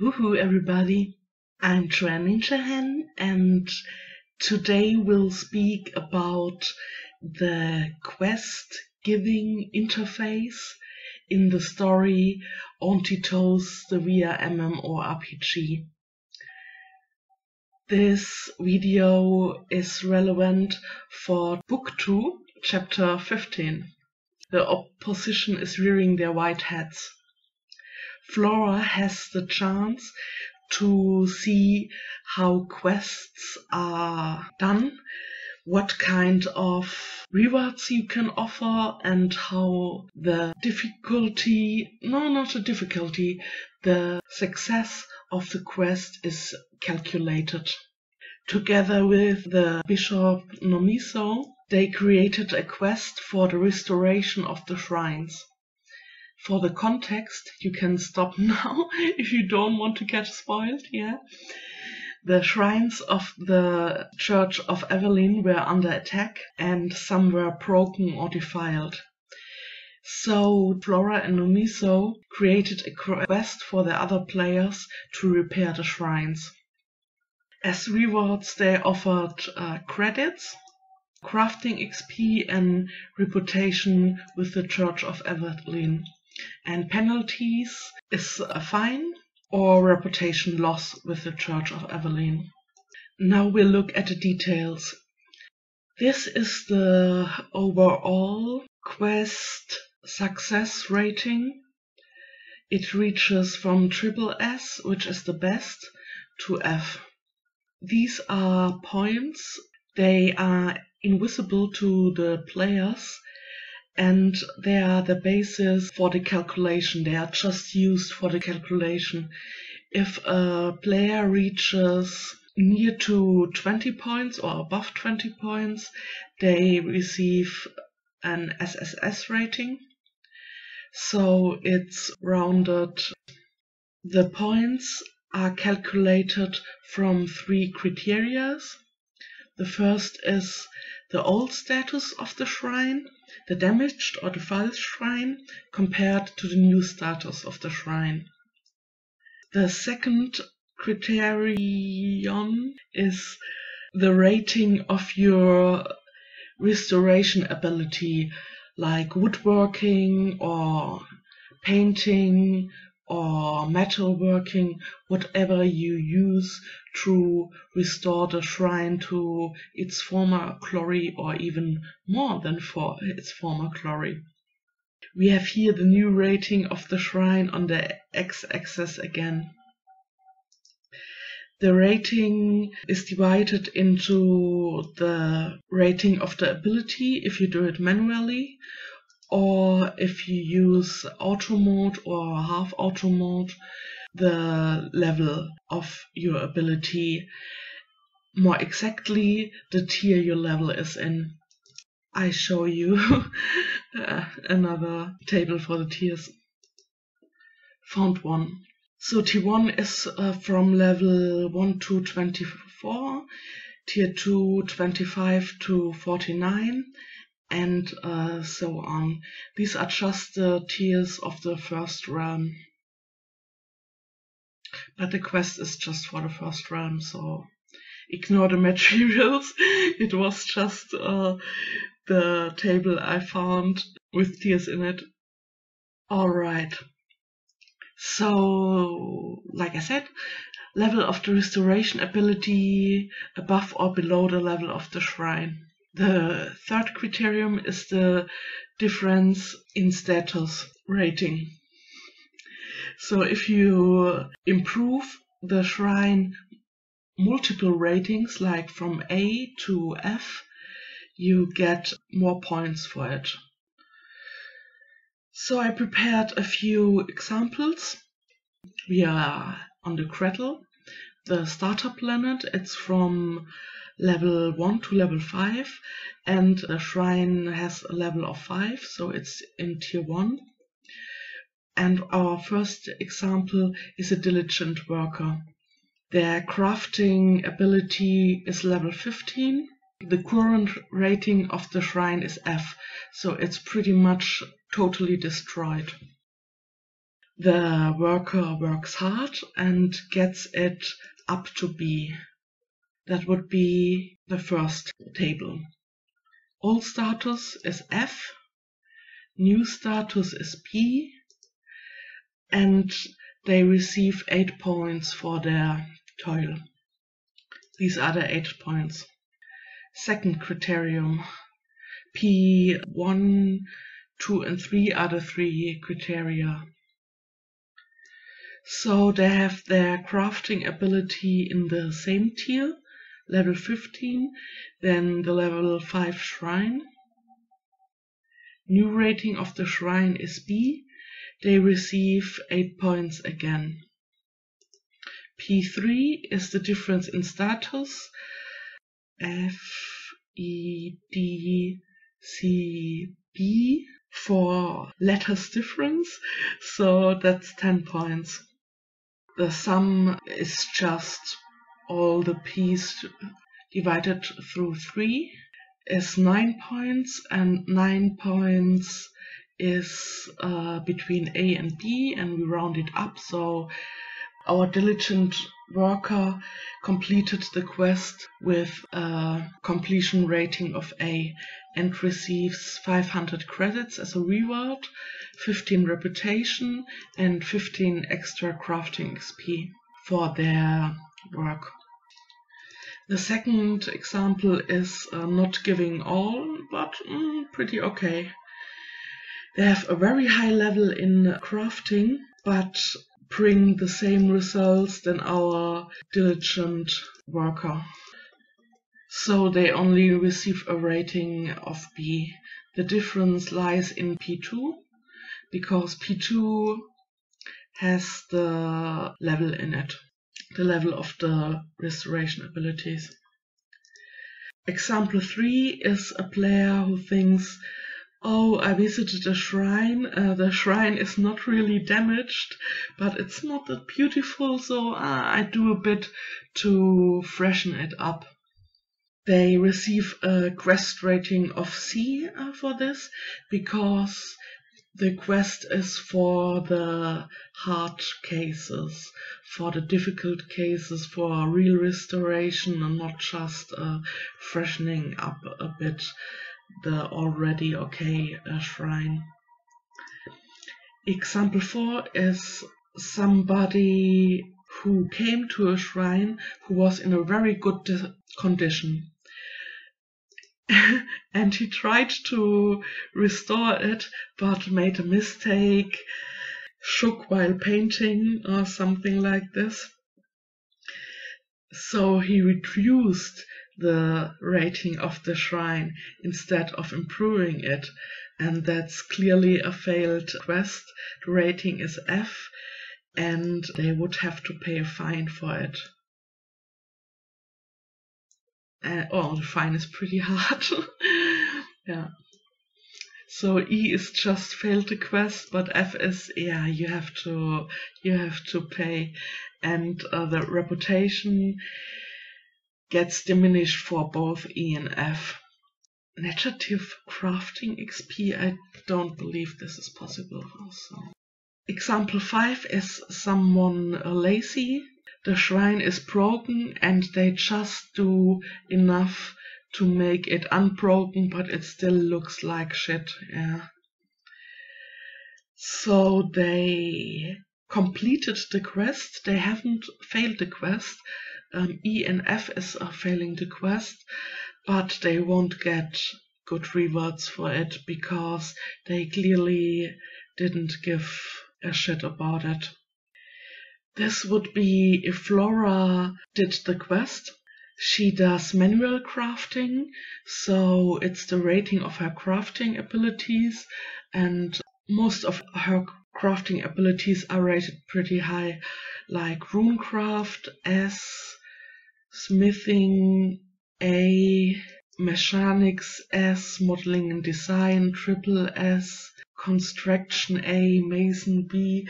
Woohoo everybody! I'm Joan Ninja Hen and today we'll speak about the quest giving interface in the story Auntie toasts the VRMMORPG. This video is relevant for Book 2, Chapter 15. The opposition is rearing their white heads. Flora has the chance to see how quests are done, what kind of rewards you can offer, and how the difficulty, no, not the difficulty, the success of the quest is calculated. Together with the Bishop Nomiso, they created a quest for the restoration of the shrines for the context, you can stop now if you don't want to get spoiled, yeah. The shrines of the Church of Evelyn were under attack and some were broken or defiled. So Flora and Nomiso created a quest for the other players to repair the shrines. As rewards, they offered uh, credits, crafting XP, and reputation with the Church of Evelyn and penalties is a fine or reputation loss with the Church of Evelyn. Now we'll look at the details. This is the overall quest success rating. It reaches from triple S, which is the best, to F. These are points. They are invisible to the players and they are the basis for the calculation. They are just used for the calculation. If a player reaches near to 20 points or above 20 points, they receive an SSS rating. So it's rounded. The points are calculated from three criteria. The first is the old status of the shrine the damaged or the false shrine compared to the new status of the shrine. The second criterion is the rating of your restoration ability, like woodworking or painting or metalworking, whatever you use to restore the shrine to its former glory or even more than for its former glory. We have here the new rating of the shrine on the x-axis again. The rating is divided into the rating of the ability if you do it manually or if you use auto mode or half auto mode, the level of your ability, more exactly the tier your level is in. I show you uh, another table for the tiers. Found one. So T1 is uh, from level 1 to 24, tier 2 25 to 49, and uh, so on. These are just the tiers of the first realm. But the quest is just for the first realm, so ignore the materials. it was just uh, the table I found with tiers in it. Alright. So, like I said, level of the restoration ability above or below the level of the shrine. The third criterion is the difference in status rating. So if you improve the shrine multiple ratings, like from A to F, you get more points for it. So I prepared a few examples. We are on the Cradle, the starter planet. It's from level 1 to level 5 and the shrine has a level of 5 so it's in tier 1 and our first example is a diligent worker. Their crafting ability is level 15 the current rating of the shrine is F so it's pretty much totally destroyed. The worker works hard and gets it up to B. That would be the first table. Old status is F, new status is P, and they receive 8 points for their toil. These are the 8 points. Second criterion, P1, 2 and 3 are the three criteria. So they have their crafting ability in the same tier, level 15, then the level 5 shrine. New rating of the shrine is B. They receive 8 points again. P3 is the difference in status. F, E, D, C, B for letters difference. So that's 10 points. The sum is just all the p's divided through 3 is 9 points and 9 points is uh, between A and B and we round it up. So our diligent worker completed the quest with a completion rating of A and receives 500 credits as a reward, 15 reputation and 15 extra crafting XP for their work. The second example is uh, not giving all, but mm, pretty okay. They have a very high level in crafting, but bring the same results than our diligent worker. So they only receive a rating of B. The difference lies in P2 because P2 has the level in it, the level of the restoration abilities. Example 3 is a player who thinks Oh, I visited a shrine. Uh, the shrine is not really damaged, but it's not that beautiful, so uh, I do a bit to freshen it up. They receive a quest rating of C uh, for this because the quest is for the hard cases, for the difficult cases, for real restoration and not just uh, freshening up a bit the already okay uh, shrine. Example 4 is somebody who came to a shrine who was in a very good condition. and he tried to restore it but made a mistake, shook while painting or something like this. So he reduced the rating of the shrine instead of improving it. And that's clearly a failed quest. The rating is F and they would have to pay a fine for it. Uh, oh, the fine is pretty hard. yeah. So E is just failed the quest, but F is yeah you have to you have to pay, and uh, the reputation gets diminished for both E and F. Negative crafting XP, I don't believe this is possible also. Example 5 is someone lazy. The shrine is broken and they just do enough to make it unbroken, but it still looks like shit. Yeah. So they completed the quest. They haven't failed the quest, um, E and F is uh, failing the quest, but they won't get good rewards for it because they clearly didn't give a shit about it. This would be if Flora did the quest. She does manual crafting, so it's the rating of her crafting abilities, and most of her crafting abilities are rated pretty high, like runecraft S, smithing A, mechanics S, modeling and design triple S, construction A, mason B.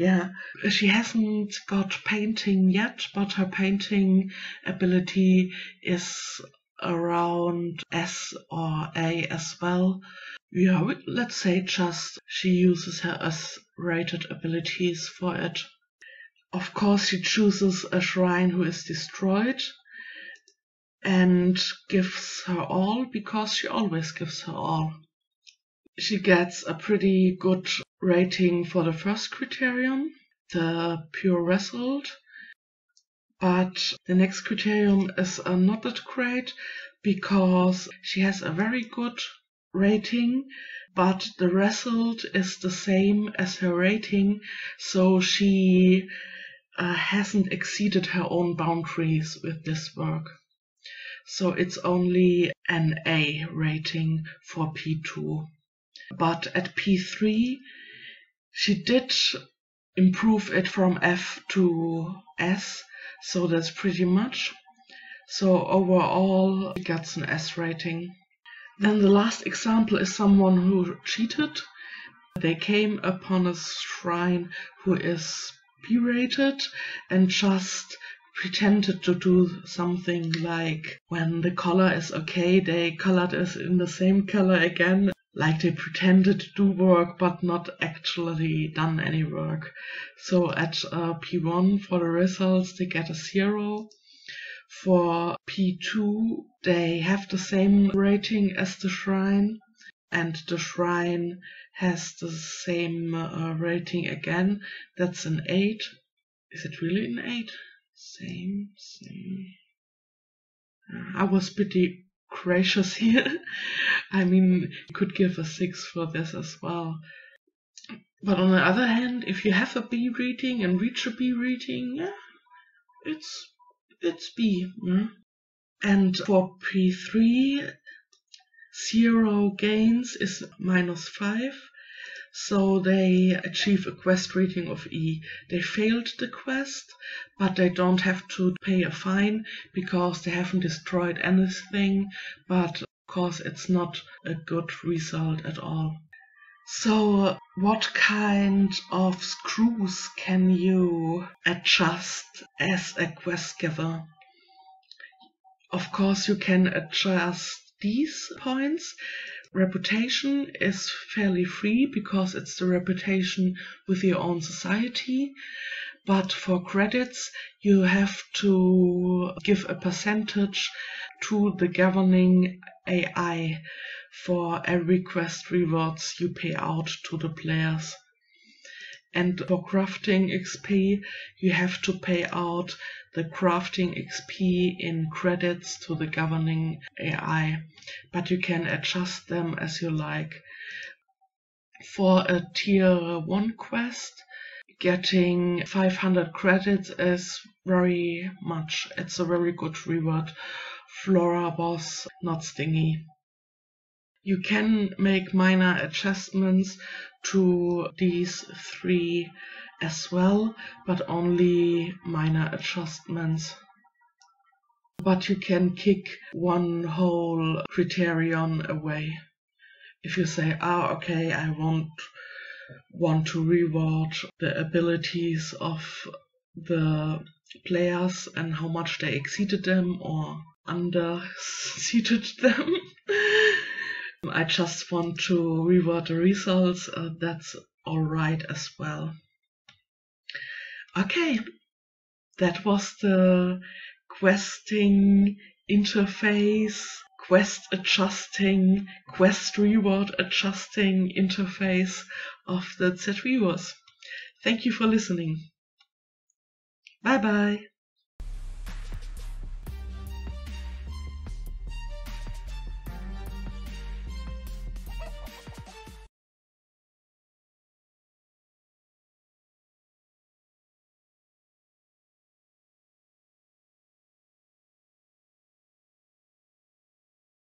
Yeah, she hasn't got painting yet, but her painting ability is around S or A as well. Yeah, let's say just she uses her as rated abilities for it. Of course, she chooses a shrine who is destroyed and gives her all because she always gives her all. She gets a pretty good rating for the first criterion, the pure result, but the next criterion is uh, not that great because she has a very good rating, but the result is the same as her rating, so she uh, hasn't exceeded her own boundaries with this work. So it's only an A rating for P2. But at P3, she did improve it from F to S, so that's pretty much. So overall, it gets an S rating. Then the last example is someone who cheated. They came upon a shrine who is B rated and just pretended to do something like when the color is okay, they colored it in the same color again like they pretended to do work but not actually done any work. So at uh, P1 for the results they get a zero. For P2 they have the same rating as the shrine and the shrine has the same uh, rating again. That's an 8. Is it really an 8? Same, same. I was pretty gracious here. I mean, you could give a 6 for this as well. But on the other hand, if you have a B rating and reach a B yeah, it's it's B. Mm? And for P3, zero gains is minus 5. So they achieve a quest rating of E. They failed the quest, but they don't have to pay a fine because they haven't destroyed anything. But of course, it's not a good result at all. So, what kind of screws can you adjust as a quest giver? Of course, you can adjust these points reputation is fairly free because it's the reputation with your own society. But for credits, you have to give a percentage to the governing AI for every quest rewards you pay out to the players. And for crafting XP, you have to pay out the crafting XP in credits to the governing AI, but you can adjust them as you like. For a tier 1 quest, getting 500 credits is very much, it's a very good reward. Flora was not stingy. You can make minor adjustments to these three as well, but only minor adjustments. But you can kick one whole criterion away. If you say, ah, okay, I want want to reward the abilities of the players and how much they exceeded them or underseated them. I just want to reward the results. Uh, that's alright as well. Okay, that was the questing interface, quest adjusting, quest reward adjusting interface of the Z Thank you for listening. Bye bye.